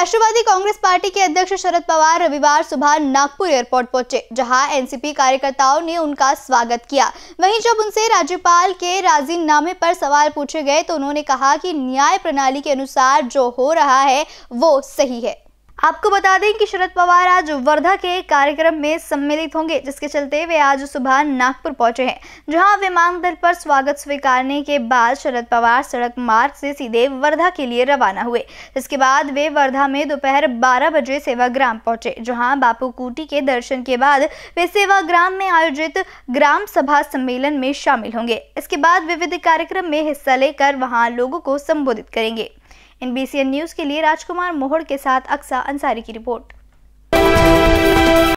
राष्ट्रवादी Congress party के अध्यक्ष शरद पवार रविवार सुबह नागपुर एयरपोर्ट पहुँचे, जहाँ एनसीपी कार्यकर्ताओं ने उनका स्वागत किया। वहीं जब उनसे राज्यपाल के राजीनामे पर सवाल पूछे गए तो उन्होंने कहा कि न्याय प्रणाली के अनुसार जो हो रहा है, वो सही है। आपको बता दें कि शरद पवार आज वर्धा के कार्यक्रम में सम्मिलित होंगे, जिसके चलते वे आज सुबह नागपुर पहुँचे हैं, जहाँ विमानतल पर स्वागत स्वीकारने के बाद शरद पवार सड़क मार्ग से सीधे वर्धा के लिए रवाना हुए। इसके बाद वे वर्धा में दोपहर 12 बजे सेवाग्राम पहुँचे, जहाँ बापू कुटी के दर्शन के बाद वे सेवाग्राम में आयोजित ग्राम सभा सम्मेलन में शामिल होंगे। इसके बाद विविध कार्यक्रम में हिस्सा लेकर वहाँ लोगों को संबोधित करेंगे। एनबीसीएन न्यूज़ के लिए राजकुमार मोहड़ के साथ अक्सा अंसारी की रिपोर्ट।